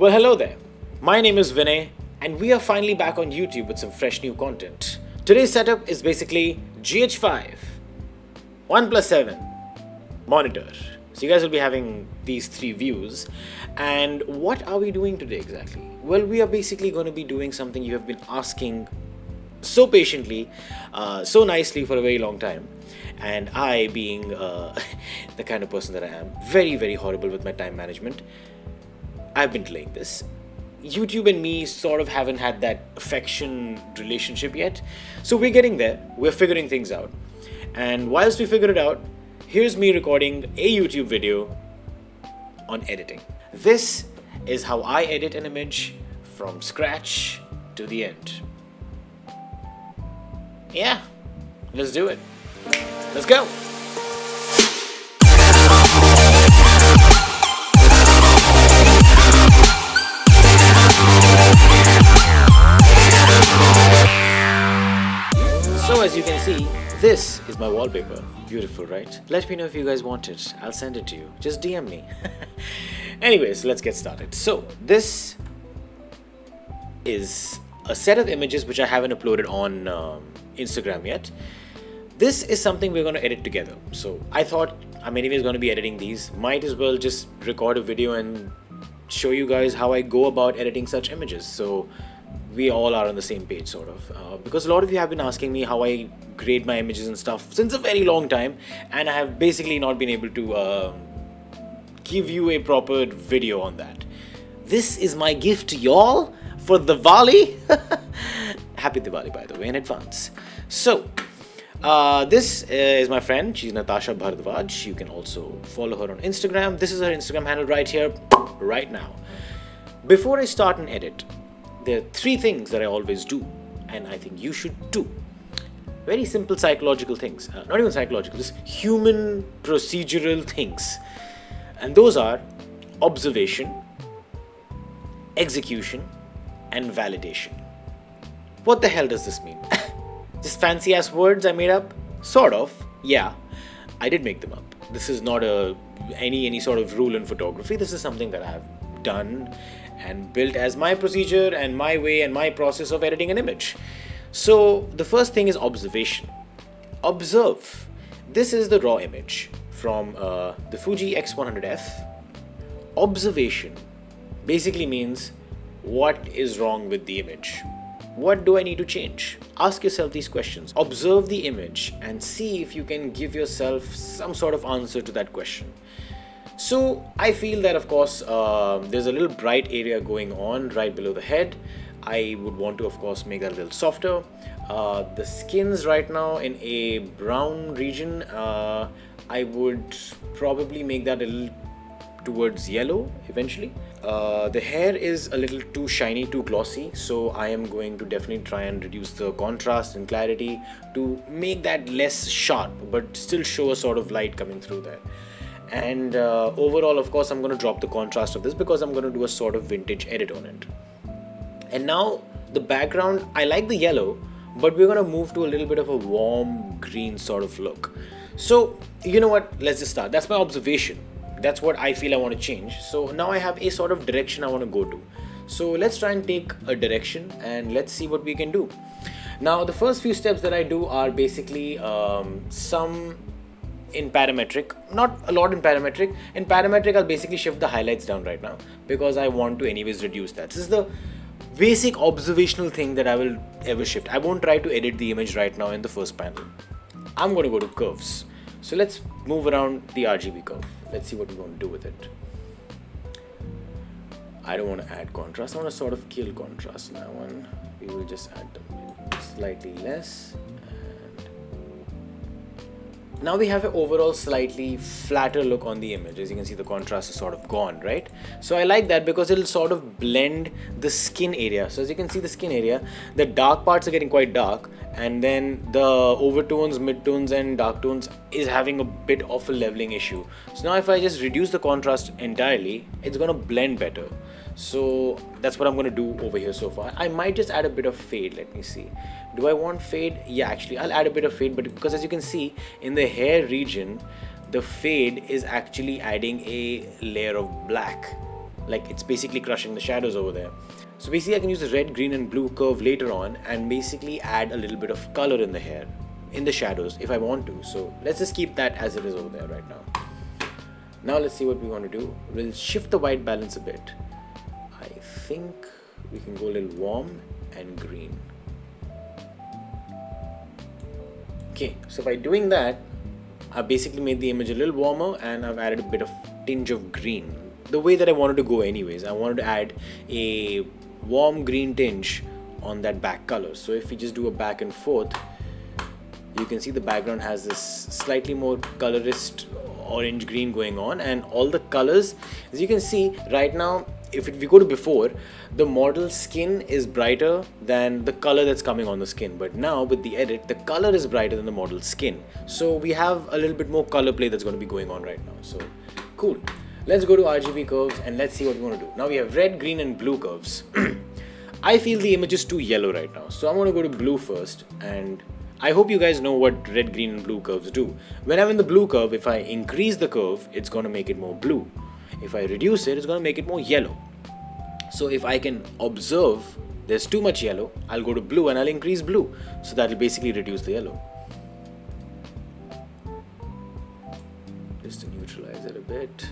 Well, hello there. My name is Vinay, and we are finally back on YouTube with some fresh new content. Today's setup is basically GH5, OnePlus 7, monitor. So, you guys will be having these three views. And what are we doing today exactly? Well, we are basically going to be doing something you have been asking so patiently, uh, so nicely for a very long time. And I, being uh, the kind of person that I am, very, very horrible with my time management, I've been delaying this. YouTube and me sort of haven't had that affection relationship yet. So we're getting there, we're figuring things out. And whilst we figure it out, here's me recording a YouTube video on editing. This is how I edit an image from scratch to the end. Yeah, let's do it. Let's go. As you can see, this is my wallpaper. Beautiful, right? Let me know if you guys want it. I'll send it to you. Just DM me. Anyways, let's get started. So this is a set of images which I haven't uploaded on um, Instagram yet. This is something we're going to edit together. So I thought I'm anyways going to be editing these. Might as well just record a video and show you guys how I go about editing such images. So we all are on the same page sort of uh, because a lot of you have been asking me how I grade my images and stuff since a very long time and I have basically not been able to uh, give you a proper video on that. This is my gift to y'all for Diwali. Happy Diwali by the way in advance. So uh, this is my friend. She's Natasha Bharadwaj. You can also follow her on Instagram. This is her Instagram handle right here, right now. Before I start an edit, there are three things that I always do, and I think you should do. Very simple psychological things, uh, not even psychological, just human procedural things. And those are observation, execution, and validation. What the hell does this mean? just fancy ass words I made up? Sort of, yeah. I did make them up. This is not a any any sort of rule in photography. This is something that I have done and built as my procedure and my way and my process of editing an image. So the first thing is observation. Observe. This is the raw image from uh, the Fuji X100F. Observation basically means what is wrong with the image. What do I need to change? Ask yourself these questions. Observe the image and see if you can give yourself some sort of answer to that question. So I feel that of course uh, there's a little bright area going on right below the head. I would want to of course make that a little softer. Uh, the skin's right now in a brown region. Uh, I would probably make that a little towards yellow eventually. Uh, the hair is a little too shiny, too glossy, so I am going to definitely try and reduce the contrast and clarity to make that less sharp but still show a sort of light coming through there and uh, overall of course I'm going to drop the contrast of this because I'm going to do a sort of vintage edit on it. And now the background I like the yellow but we're going to move to a little bit of a warm green sort of look. So you know what? Let's just start. That's my observation. That's what I feel I want to change. So now I have a sort of direction I want to go to. So let's try and take a direction and let's see what we can do. Now the first few steps that I do are basically um, some in parametric not a lot in parametric. In parametric i'll basically shift the highlights down right now because i want to anyways reduce that. This is the basic observational thing that i will ever shift. I won't try to edit the image right now in the first panel. I'm going to go to curves. So let's move around the rgb curve. Let's see what we're going to do with it. I don't want to add contrast. I want to sort of kill contrast now and we will just add them slightly less now we have an overall slightly flatter look on the image. As you can see the contrast is sort of gone right? So i like that because it'll sort of blend the skin area. So as you can see the skin area the dark parts are getting quite dark and then the overtones midtones and dark tones is having a bit of a leveling issue. So now if i just reduce the contrast entirely it's going to blend better. So that's what I'm going to do over here so far. I might just add a bit of fade let me see do I want fade? Yeah actually I'll add a bit of fade but because as you can see in the hair region the fade is actually adding a layer of black. Like it's basically crushing the shadows over there. So basically I can use the red green and blue curve later on and basically add a little bit of color in the hair in the shadows if I want to. So let's just keep that as it is over there right now. Now let's see what we want to do. We'll shift the white balance a bit. I think we can go a little warm and green okay so by doing that I basically made the image a little warmer and I've added a bit of tinge of green. The way that I wanted to go anyways I wanted to add a warm green tinge on that back color. So if we just do a back and forth you can see the background has this slightly more colorist orange green going on and all the colors as you can see right now if we go to before the model skin is brighter than the color that's coming on the skin. But now with the edit the color is brighter than the model skin. So we have a little bit more color play that's going to be going on right now. So cool. Let's go to RGB curves and let's see what we want to do. Now we have red green and blue curves. I feel the image is too yellow right now. So I'm going to go to blue first and I hope you guys know what red, green and blue curves do. When I'm in the blue curve, if I increase the curve, it's going to make it more blue. If I reduce it, it's going to make it more yellow. So if I can observe there's too much yellow, I'll go to blue and I'll increase blue. So that'll basically reduce the yellow. Just to neutralize it a bit.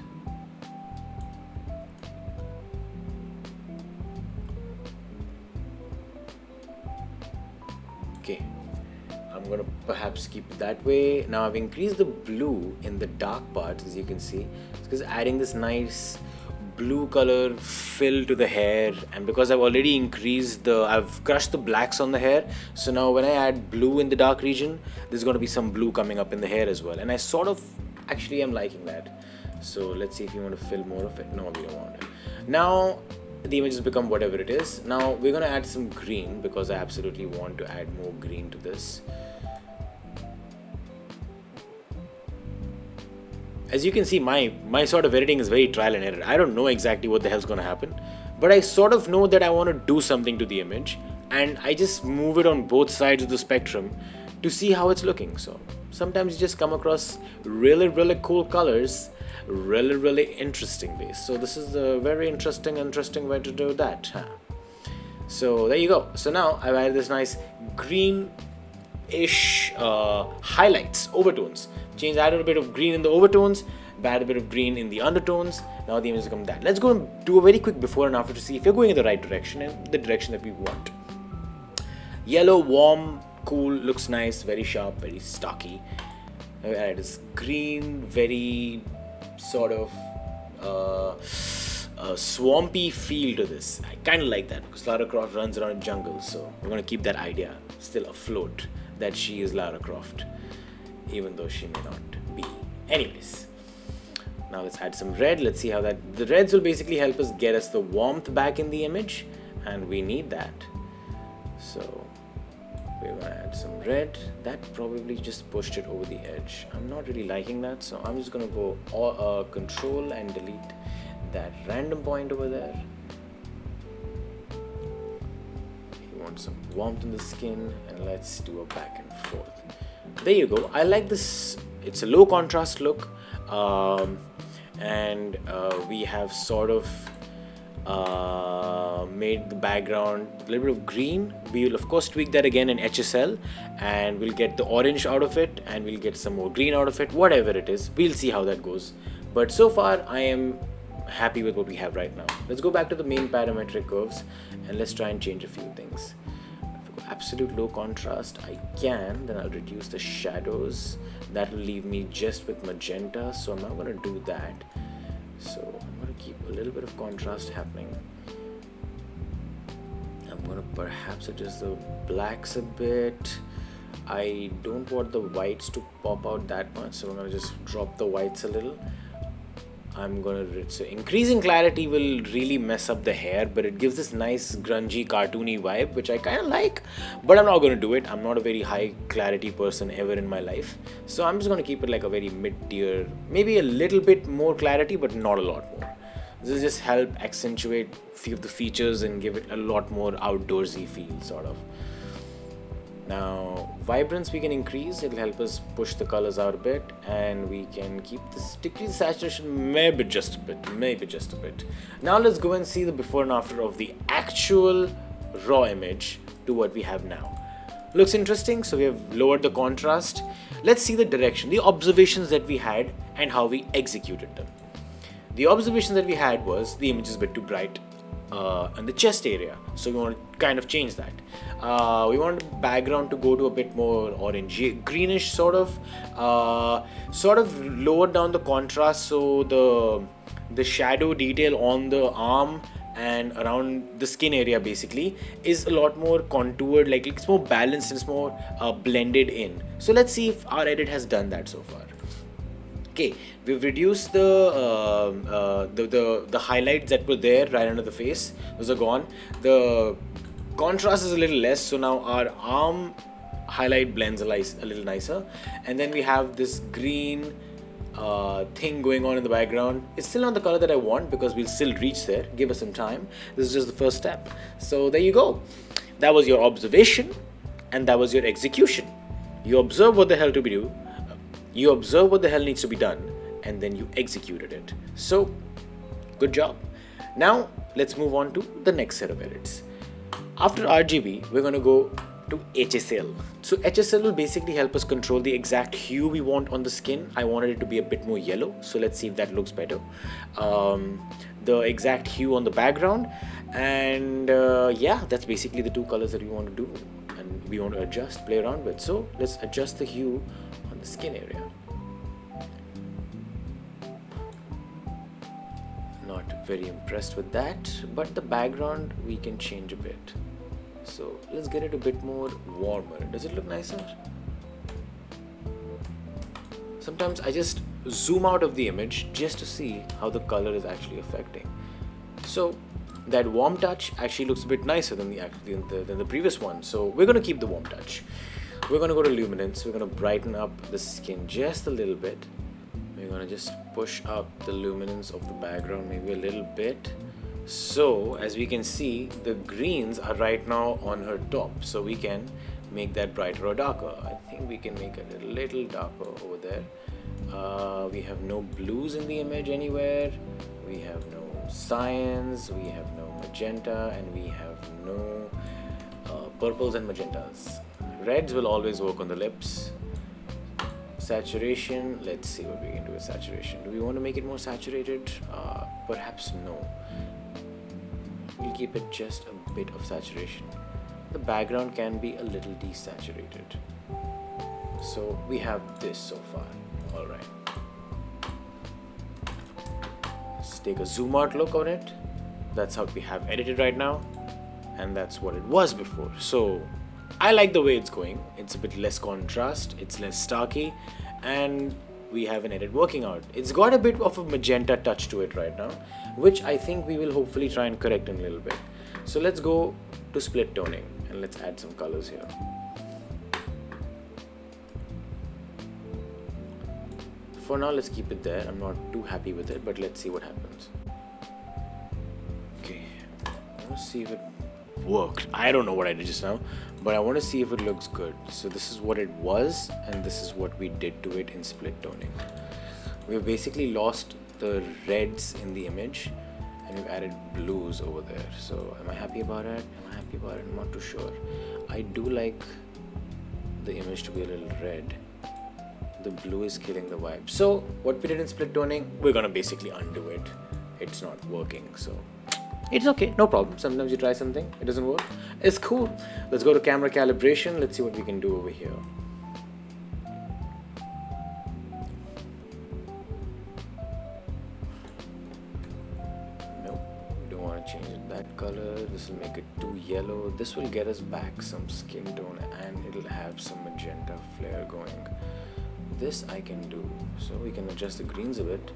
Okay, I'm gonna perhaps keep it that way. Now I've increased the blue in the dark parts as you can see because adding this nice blue color fill to the hair and because I've already increased the I've crushed the blacks on the hair so now when I add blue in the dark region there's going to be some blue coming up in the hair as well. And I sort of actually am liking that. So let's see if you want to fill more of it. No we don't want it. Now the image has become whatever it is. Now we're going to add some green because I absolutely want to add more green to this as you can see my my sort of editing is very trial and error. I don't know exactly what the hell's going to happen but i sort of know that i want to do something to the image and i just move it on both sides of the spectrum to see how it's looking. So sometimes you just come across really really cool colors really really interestingly so this is a very interesting interesting way to do that huh? so there you go. So now i've added this nice green ish uh, highlights overtones change added a bit of green in the overtones add a bit of green in the undertones. Now the image has become that. Let's go and do a very quick before and after to see if you're going in the right direction and the direction that we want. Yellow warm cool looks nice very sharp very stocky. And it is green very sort of uh, a swampy feel to this. I kind of like that because Lara Croft runs around in jungle, so we're gonna keep that idea still afloat that she is Lara Croft, even though she may not be. Anyways, now let's add some red. Let's see how that. The reds will basically help us get us the warmth back in the image, and we need that. So we're gonna add some red. That probably just pushed it over the edge. I'm not really liking that, so I'm just gonna go all, uh, control and delete that random point over there. You want some warmth in the skin, and let's do a back and forth. There you go. I like this. It's a low contrast look, um, and uh, we have sort of uh, made the background a little bit of green. We will of course tweak that again in HSL and we'll get the orange out of it and we'll get some more green out of it, whatever it is. We'll see how that goes. But so far I am happy with what we have right now. Let's go back to the main parametric curves and let's try and change a few things. Absolute low contrast, I can, then I'll reduce the shadows. That will leave me just with magenta, so I'm not going to do that. So I'm to keep a little bit of contrast happening. I'm going to perhaps adjust the blacks a bit. I don't want the whites to pop out that much, so I'm to just drop the whites a little I'm gonna so increasing clarity will really mess up the hair but it gives this nice grungy cartoony vibe which I kind of like but I'm not gonna do it. I'm not a very high clarity person ever in my life. So I'm just gonna keep it like a very mid-tier maybe a little bit more clarity but not a lot more. This will just help accentuate a few of the features and give it a lot more outdoorsy feel sort of now vibrance we can increase it'll help us push the colors out a bit and we can keep this decrease saturation maybe just a bit maybe just a bit. Now let's go and see the before and after of the actual raw image to what we have now. Looks interesting so we have lowered the contrast. Let's see the direction the observations that we had and how we executed them. The observation that we had was the image is a bit too bright uh, in the chest area. So we want to kind of change that. Uh, we want the background to go to a bit more orange greenish sort of uh, sort of lower down the contrast. So the the shadow detail on the arm and around the skin area basically is a lot more contoured like it's more balanced and it's more uh, blended in. So let's see if our edit has done that so far okay we've reduced the, uh, uh, the the the highlights that were there right under the face those are gone the contrast is a little less so now our arm highlight blends a, a little nicer and then we have this green uh, thing going on in the background. It's still not the color that I want because we'll still reach there. Give us some time. This is just the first step. So there you go. That was your observation and that was your execution. You observe what the hell to be do. You observe what the hell needs to be done and then you executed it. So good job. Now let's move on to the next set of edits. After RGB, we're going to go to HSL. So HSL will basically help us control the exact hue we want on the skin. I wanted it to be a bit more yellow. So let's see if that looks better. Um, the exact hue on the background. And uh, yeah, that's basically the two colors that we want to do. And we want to adjust, play around with. So let's adjust the hue on the skin area. Very impressed with that, but the background we can change a bit. So let's get it a bit more warmer. Does it look nicer? Sometimes I just zoom out of the image just to see how the color is actually affecting. So that warm touch actually looks a bit nicer than the, than the, than the previous one. So we're going to keep the warm touch. We're going to go to luminance. We're going to brighten up the skin just a little bit we're to just push up the luminance of the background maybe a little bit. So as we can see the greens are right now on her top. So we can make that brighter or darker. I think we can make it a little darker over there. Uh, we have no blues in the image anywhere. We have no cyans we have no magenta. And we have no uh, purples and magentas. Reds will always work on the lips saturation let's see what we can do with saturation do we want to make it more saturated uh, perhaps no we'll keep it just a bit of saturation. The background can be a little desaturated. So we have this so far. Alright. Let's take a zoom out look on it. That's how we have edited right now. And that's what it was before. So I like the way it's going. It's a bit less contrast, it's less starky, and we have an edit working out. It's got a bit of a magenta touch to it right now, which I think we will hopefully try and correct in a little bit. So let's go to split toning and let's add some colors here. For now, let's keep it there. I'm not too happy with it, but let's see what happens. Okay, let's see if it worked. I don't know what I did just now, but I want to see if it looks good. So this is what it was, and this is what we did to it in split toning. We've basically lost the reds in the image, and we've added blues over there. So am I happy about it? Am I happy about it? I'm not too sure. I do like the image to be a little red. The blue is killing the vibe. So what we did in split toning, we're gonna basically undo it. It's not working, so it's okay no problem. Sometimes you try something it doesn't work. It's cool. Let's go to camera calibration. Let's see what we can do over here. Nope we don't want to change that color this will make it too yellow. This will get us back some skin tone and it'll have some magenta flare going. This I can do. So we can adjust the greens a bit.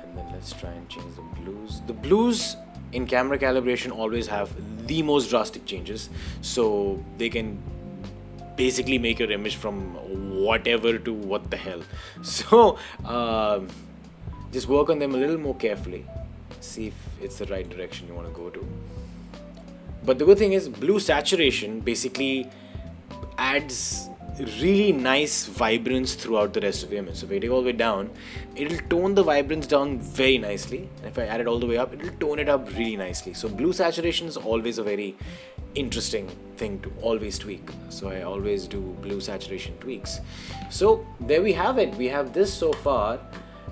And then let's try and change the blues. The blues in camera calibration always have the most drastic changes. So they can basically make your image from whatever to what the hell. So uh, just work on them a little more carefully. See if it's the right direction you want to go to. But the good thing is blue saturation basically adds really nice vibrance throughout the rest of the image. So if I take all the way down, it'll tone the vibrance down very nicely. And if I add it all the way up, it'll tone it up really nicely. So blue saturation is always a very interesting thing to always tweak. So I always do blue saturation tweaks. So there we have it. We have this so far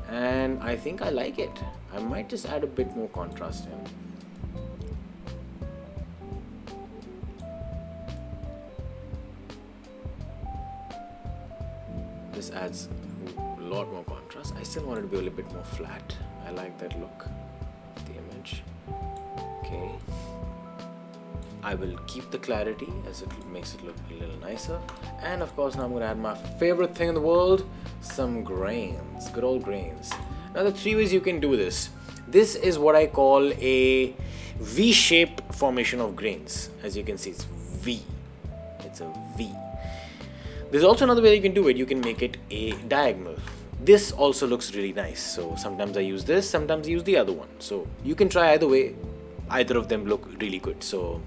and I think I like it. I might just add a bit more contrast in. This adds a lot more contrast. I still want it to be a little bit more flat. I like that look of the image. Okay. I will keep the clarity as it makes it look a little nicer. And of course now I'm gonna add my favorite thing in the world some grains good old grains. Now the three ways you can do this. This is what I call a V-shape formation of grains. As you can see it's V. It's a there's also another way you can do it. You can make it a diagonal. This also looks really nice. So sometimes I use this, sometimes I use the other one. So you can try either way. Either of them look really good. So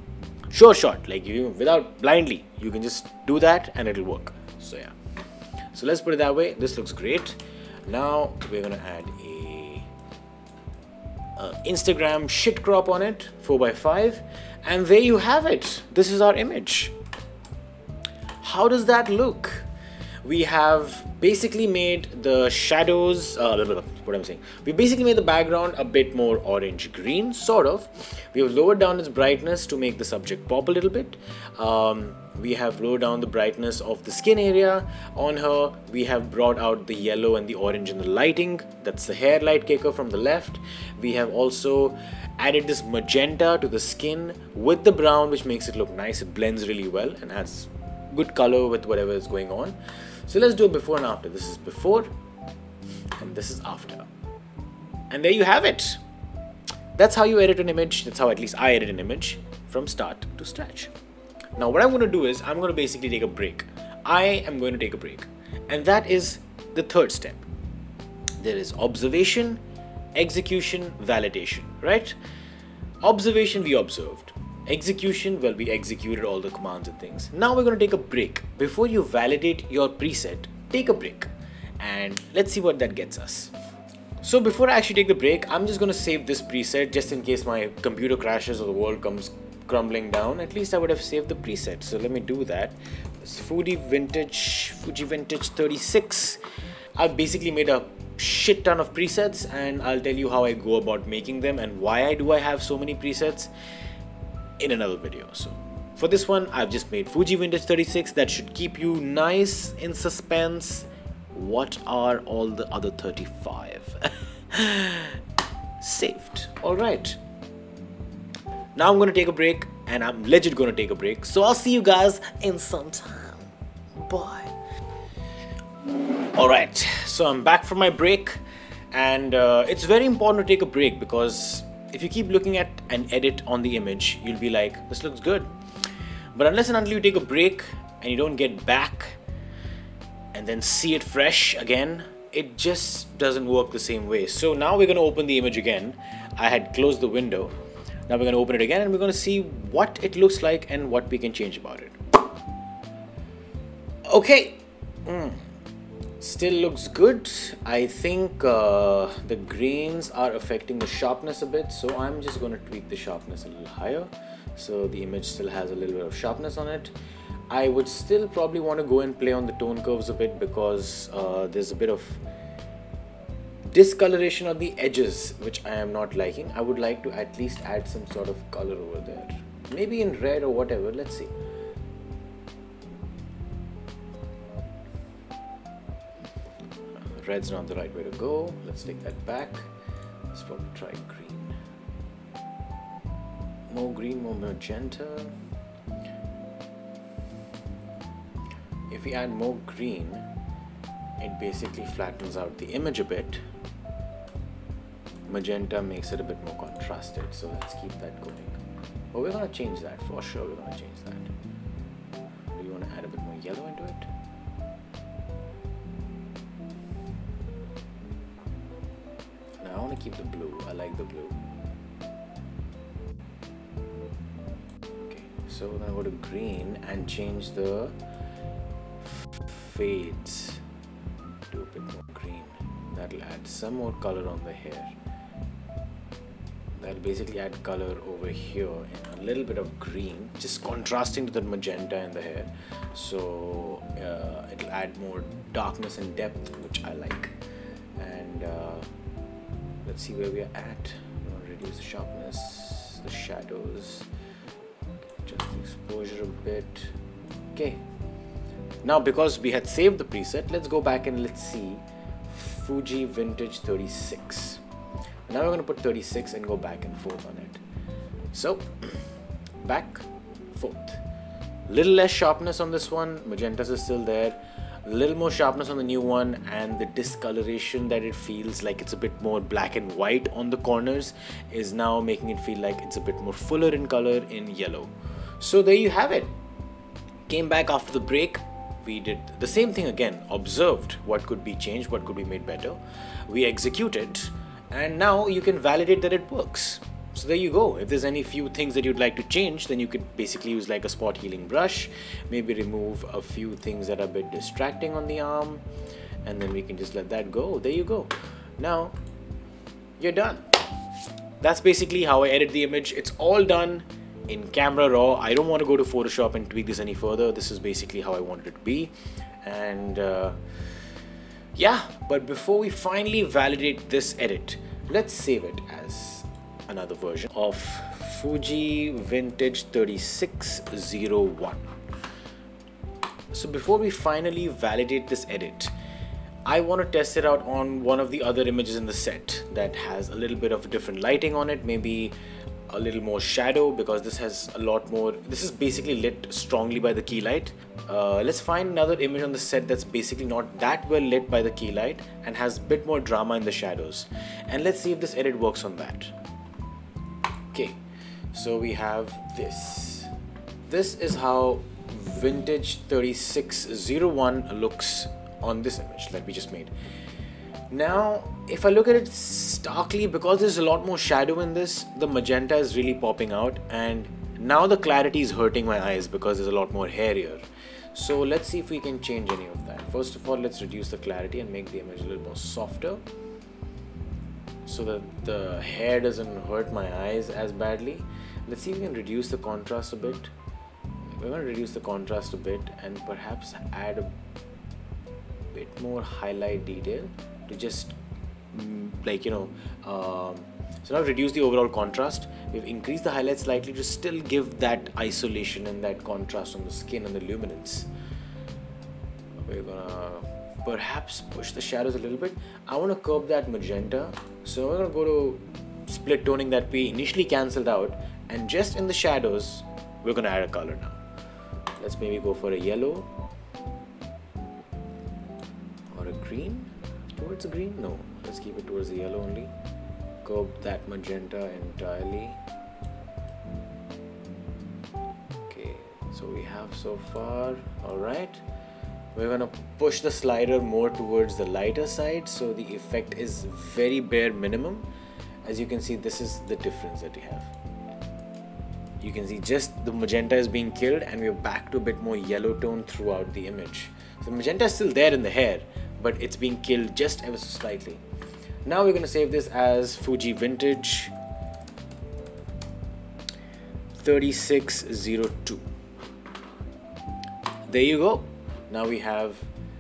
sure shot, like you without blindly, you can just do that and it'll work. So yeah. So let's put it that way. This looks great. Now we're gonna add a, a Instagram shit crop on it, 4x5, and there you have it. This is our image how does that look? We have basically made the shadows, uh, little what I'm saying, we basically made the background a bit more orange green, sort of. We have lowered down its brightness to make the subject pop a little bit. Um, we have lowered down the brightness of the skin area on her. We have brought out the yellow and the orange in the lighting. That's the hair light kicker from the left. We have also added this magenta to the skin with the brown, which makes it look nice. It blends really well and adds good color with whatever is going on. So let's do a before and after. This is before and this is after. And there you have it. That's how you edit an image. That's how at least I edit an image from start to stretch. Now what I'm going to do is I'm going to basically take a break. I am going to take a break. And that is the third step. There is observation, execution, validation, right? Observation we observed execution well we executed all the commands and things. Now we're going to take a break. Before you validate your preset take a break. And let's see what that gets us. So before I actually take the break I'm just going to save this preset just in case my computer crashes or the world comes crumbling down. At least I would have saved the preset. So let me do that. It's Fuji Vintage Fuji Vintage 36 I've basically made a shit ton of presets and I'll tell you how I go about making them and why I do I have so many presets in another video. So for this one, I've just made Fuji Vintage 36. That should keep you nice in suspense. What are all the other 35? Saved. All right. Now I'm going to take a break and I'm legit going to take a break. So I'll see you guys in some time. Bye. All right. So I'm back from my break and uh, it's very important to take a break because if you keep looking at an edit on the image, you'll be like, this looks good. But unless and until you take a break and you don't get back and then see it fresh again, it just doesn't work the same way. So now we're going to open the image again. I had closed the window. Now we're going to open it again and we're going to see what it looks like and what we can change about it. Okay. Mm still looks good. I think uh, the grains are affecting the sharpness a bit so I'm just going to tweak the sharpness a little higher so the image still has a little bit of sharpness on it. I would still probably want to go and play on the tone curves a bit because uh, there's a bit of discoloration on the edges which I am not liking. I would like to at least add some sort of color over there. Maybe in red or whatever let's see red's not the right way to go. Let's take that back. Let's probably try green. More green, more magenta. If we add more green, it basically flattens out the image a bit. Magenta makes it a bit more contrasted, so let's keep that going. But we're gonna change that, for sure we're gonna change that. Do you wanna add a bit more yellow into it? Keep the blue. I like the blue. Okay, so we're gonna go to green and change the fades to a bit more green that'll add some more color on the hair that'll basically add color over here and a little bit of green just contrasting to the magenta in the hair so uh, it'll add more darkness and depth which I like and uh, let's see where we are at. We want to reduce the sharpness the shadows. Just the exposure a bit. Okay. Now because we had saved the preset let's go back and let's see Fuji Vintage 36 now we're going to put 36 and go back and forth on it. So back forth. Little less sharpness on this one. Magentas is still there little more sharpness on the new one and the discoloration that it feels like it's a bit more black and white on the corners is now making it feel like it's a bit more fuller in color in yellow. So there you have it. Came back after the break. We did the same thing again observed what could be changed what could be made better. We executed and now you can validate that it works so there you go. If there's any few things that you'd like to change then you could basically use like a spot healing brush. Maybe remove a few things that are a bit distracting on the arm and then we can just let that go. There you go. Now you're done. That's basically how I edit the image. It's all done in camera raw. I don't want to go to Photoshop and tweak this any further. This is basically how I wanted it to be. And uh, yeah. But before we finally validate this edit let's save it as another version of Fuji Vintage 3601. So before we finally validate this edit, I want to test it out on one of the other images in the set that has a little bit of different lighting on it, maybe a little more shadow because this has a lot more this is basically lit strongly by the key light. Uh, let's find another image on the set that's basically not that well lit by the key light and has a bit more drama in the shadows. And let's see if this edit works on that so we have this. This is how vintage 3601 looks on this image that we just made. Now if I look at it starkly because there's a lot more shadow in this the magenta is really popping out and now the clarity is hurting my eyes because there's a lot more hair here. So let's see if we can change any of that. First of all let's reduce the clarity and make the image a little more softer so that the hair doesn't hurt my eyes as badly. Let's see if we can reduce the contrast a bit. We're going to reduce the contrast a bit and perhaps add a bit more highlight detail to just mm, like you know um, so now reduce the overall contrast. We've increased the highlight slightly to still give that isolation and that contrast on the skin and the luminance. We're gonna perhaps push the shadows a little bit. I want to curb that magenta. So we're to go to split toning that we initially cancelled out and just in the shadows we're to add a color now. Let's maybe go for a yellow or a green. Towards a green? No. Let's keep it towards the yellow only. Curb that magenta entirely. Okay so we have so far. All right. We're gonna push the slider more towards the lighter side so the effect is very bare minimum. As you can see this is the difference that we have you can see just the magenta is being killed and we're back to a bit more yellow tone throughout the image. So magenta is still there in the hair but it's being killed just ever so slightly. Now we're going to save this as Fuji Vintage 3602 there you go. Now we have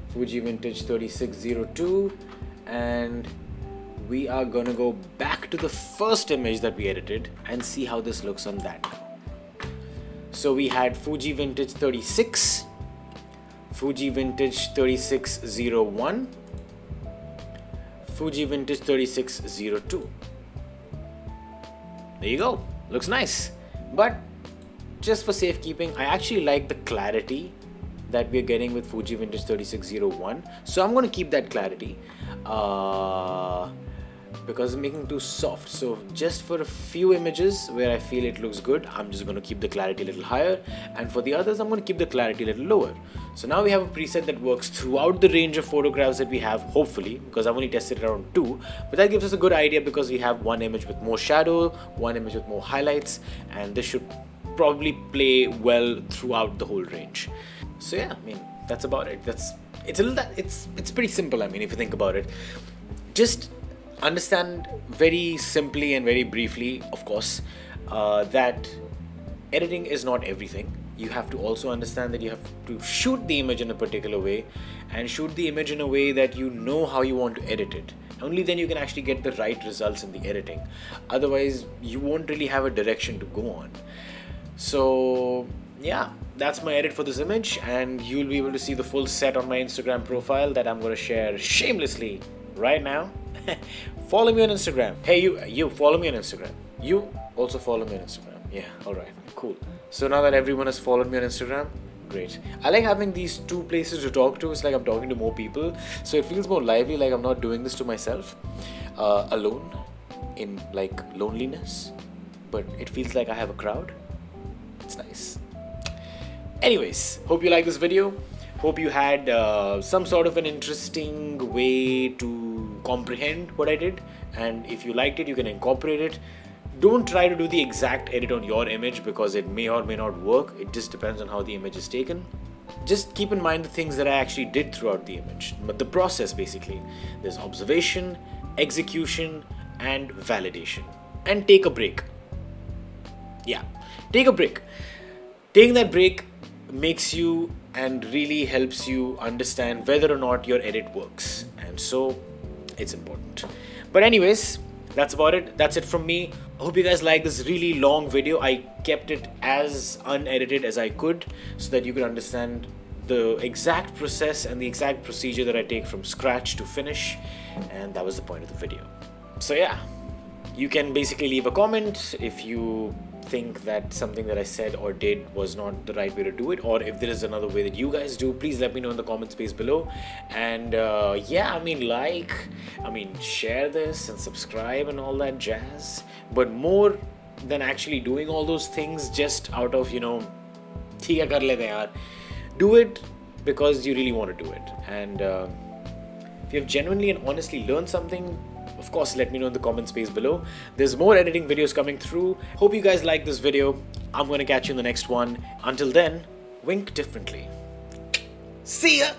Fuji Vintage 3602 and we are gonna go back to the first image that we edited and see how this looks on that. So we had Fuji Vintage 36, Fuji Vintage 3601, Fuji Vintage 3602. There you go, looks nice. But just for safekeeping, I actually like the clarity that we're getting with Fuji Vintage 3601 so I'm going to keep that clarity uh, because it's making too soft. So just for a few images where I feel it looks good I'm just going to keep the clarity a little higher. And for the others I'm going to keep the clarity a little lower. So now we have a preset that works throughout the range of photographs that we have hopefully because I've only tested around two. But that gives us a good idea because we have one image with more shadow one image with more highlights and this should probably play well throughout the whole range. So yeah i mean that's about it. That's it's a little that it's it's pretty simple i mean if you think about it. Just understand very simply and very briefly of course uh, that editing is not everything. You have to also understand that you have to shoot the image in a particular way and shoot the image in a way that you know how you want to edit it. Only then you can actually get the right results in the editing. Otherwise you won't really have a direction to go on. So yeah that's my edit for this image and you'll be able to see the full set on my instagram profile that i'm going to share shamelessly right now follow me on instagram. Hey you you follow me on instagram. You also follow me on instagram. Yeah all right cool. So now that everyone has followed me on instagram great. I like having these two places to talk to. It's like i'm talking to more people. So it feels more lively like i'm not doing this to myself uh, alone in like loneliness. But it feels like i have a crowd. It's nice. Anyways hope you like this video. Hope you had uh, some sort of an interesting way to comprehend what i did and if you liked it you can incorporate it. Don't try to do the exact edit on your image because it may or may not work. It just depends on how the image is taken. Just keep in mind the things that i actually did throughout the image. But the process basically. There's observation execution and validation. And take a break. Yeah. Take a break. Taking that break makes you and really helps you understand whether or not your edit works. And so it's important. But anyways that's about it. That's it from me. I hope you guys like this really long video. I kept it as unedited as i could so that you could understand the exact process and the exact procedure that i take from scratch to finish. And that was the point of the video. So yeah you can basically leave a comment if you think that something that I said or did was not the right way to do it, or if there is another way that you guys do, please let me know in the comment space below. And uh, yeah, I mean, like, I mean, share this and subscribe and all that jazz. But more than actually doing all those things just out of, you know, do it because you really want to do it. And uh, if you have genuinely and honestly learned something, of course let me know in the comment space below. There's more editing videos coming through. Hope you guys like this video. I'm gonna catch you in the next one. Until then wink differently. See ya